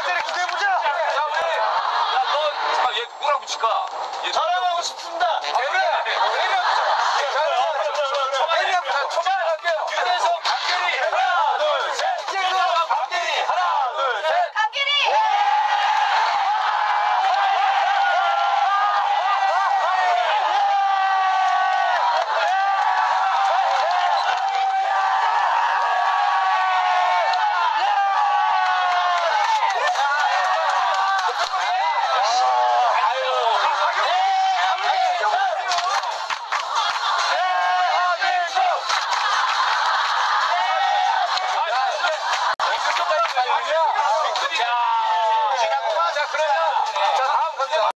이번에 기대해보자. 자, 우리. 야, 너, 잠깐, 얘 누구랑 붙일까? 얘 자랑하고 싶습니다. 그래. 자, 그러면